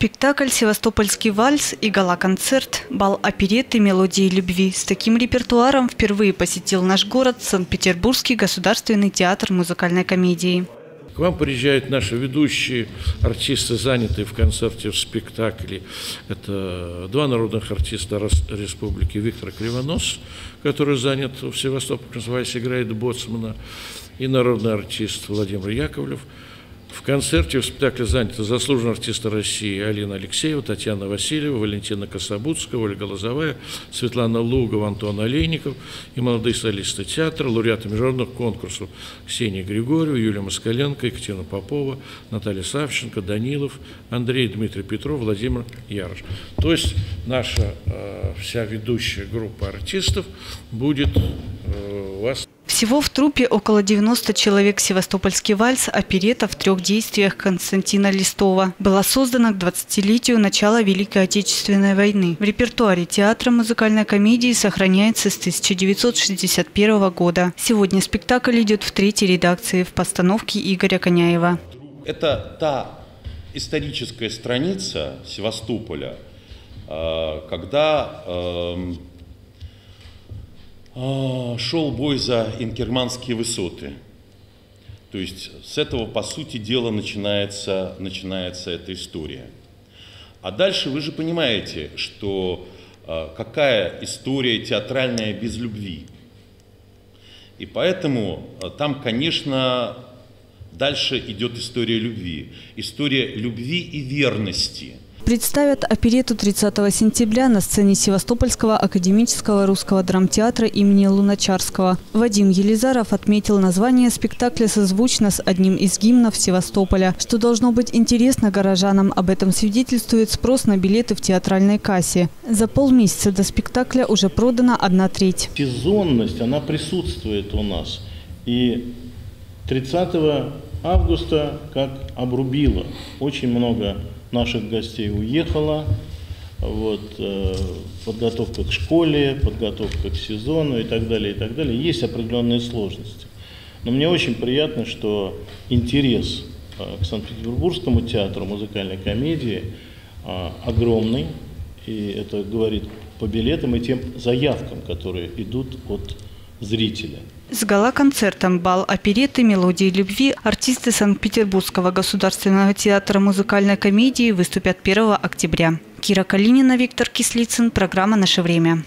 Спектакль «Севастопольский вальс» и гала-концерт «Бал оперетты. Мелодии любви». С таким репертуаром впервые посетил наш город Санкт-Петербургский государственный театр музыкальной комедии. К вам приезжают наши ведущие артисты, занятые в концерте, в спектакле. Это два народных артиста республики Виктор Кривонос, который занят в Севастополе, называется, играет боцмана, и народный артист Владимир Яковлев – в концерте в спектакле заняты заслуженные артисты России Алина Алексеева, Татьяна Васильева, Валентина Кособудская, Ольга Лозовая, Светлана Лугова, Антон Олейников и молодые солисты театра, лауреаты международных конкурсов Ксения Григорьева, Юлия Москаленко, Екатерина Попова, Наталья Савченко, Данилов, Андрей Дмитрий Петров, Владимир Ярош. То есть наша э, вся ведущая группа артистов будет э, у вас всего в трупе около 90 человек «Севастопольский вальс» оперета в трех действиях Константина Листова была создана к 20-летию начала Великой Отечественной войны. В репертуаре театра музыкальной комедии сохраняется с 1961 года. Сегодня спектакль идет в третьей редакции в постановке Игоря Коняева. Это та историческая страница Севастополя, э, когда эм, шел бой за инкерманские высоты. То есть с этого, по сути дела, начинается, начинается эта история. А дальше вы же понимаете, что а, какая история театральная без любви. И поэтому а, там, конечно, дальше идет история любви. История любви и верности – Представят оперету 30 сентября на сцене Севастопольского академического русского драмтеатра имени Луначарского. Вадим Елизаров отметил название спектакля созвучно с одним из гимнов Севастополя, что должно быть интересно горожанам. Об этом свидетельствует спрос на билеты в театральной кассе. За полмесяца до спектакля уже продана одна треть. Сезонность, она присутствует у нас. И 30 августа как обрубило. Очень много наших гостей уехала. Вот, э, подготовка к школе, подготовка к сезону и так далее, и так далее. Есть определенные сложности. Но мне очень приятно, что интерес э, к Санкт-Петербургскому театру музыкальной комедии э, огромный. И это говорит по билетам и тем заявкам, которые идут от зрителя. С гала-концертом «Бал опереты. Мелодии любви» артисты Санкт-Петербургского государственного театра музыкальной комедии выступят 1 октября. Кира Калинина, Виктор Кислицын. Программа «Наше время».